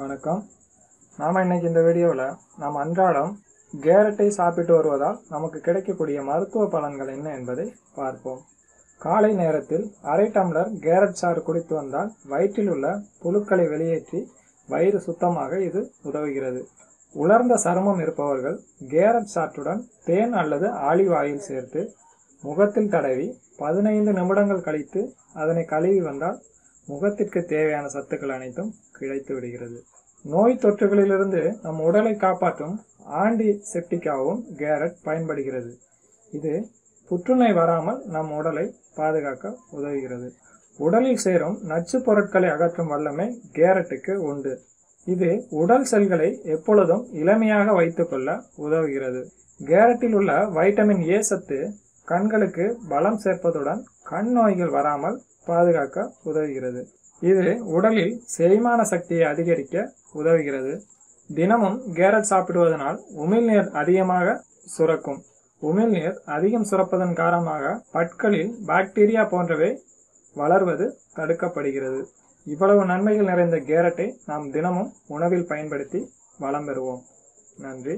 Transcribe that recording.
வணக்கம். நாம் இன்னைக்கு இந்த வீடியோவில் நாம் அன்றாடம் கேரட்டை சாப்பிட்டு வருவதால் நமக்கு கிடைக்கக்கூடிய மருத்துவ பலன்கள் என்ன என்பதை பார்ப்போம். காலை நேரத்தில் அரை டம்ளர் கேரட் சாறு குடித்து வந்தால் வயிற்றில் உள்ள புழுக்களை வெளியேற்றி வயிறு சுத்தமாக இது உதவுகிறது. உலர்ந்த சருமம் இருப்பவர்கள் கேரட் சாற்றுடன் தேன் அல்லது ஆலிவ் ஆயில் சேர்த்து முகத்தில் தடவி பதினைந்து நிமிடங்கள் கழித்து அதனை கழுவி வந்தால் முகத்திற்கு தேவையான சத்துக்கள் அனைத்தும் கிடைத்து விடுகிறது. நோய் தொற்றுகளிலிருந்து நம் உடலை காப்பாற்றும் ஆண்டி செப்டிக்காவும் கேரட் பயன்படுகிறது. இது புற்றுநோய் வராமல் நம் உடலை பாதுகாக்க உதவுகிறது. உடலில் சேரும் நச்சு பொருட்களை அகற்றும் வல்லமை கேரட்டுக்கு உண்டு. இது உடல் செல்களை எப்பொழுதும் இளமையாக வைத்துக்கொள்ள உதவுகிறது. கேரட்டில் உள்ள வைட்டமின் ஏ சத்து கண்களுக்கு பலம் சேர்ப்பதுடன் கண் நோய்கள் வராமல் பாதுகாக்க உதவுகிறது. இது உடலில் செரிமான சக்தியை அதிகரிக்க உதவுகிறது. தினமும் கேரட் சாப்பிடுவதனால் உமிழ்நீர் அதிகமாக சுரக்கும். உமிழ்நீர் அதிகம் சுரப்பதன் காரணமாக பற்களில் பாக்டீரியா போன்றவை வளர்வது தடுக்கப்படுகிறது. இவ்வளவு நன்மைகள் நிறைந்த கேரட்டை நாம் தினமும் உணவில் பயன்படுத்தி வளம் பெறுவோம். நன்றி.